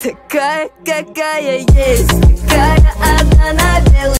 Такая, какая есть,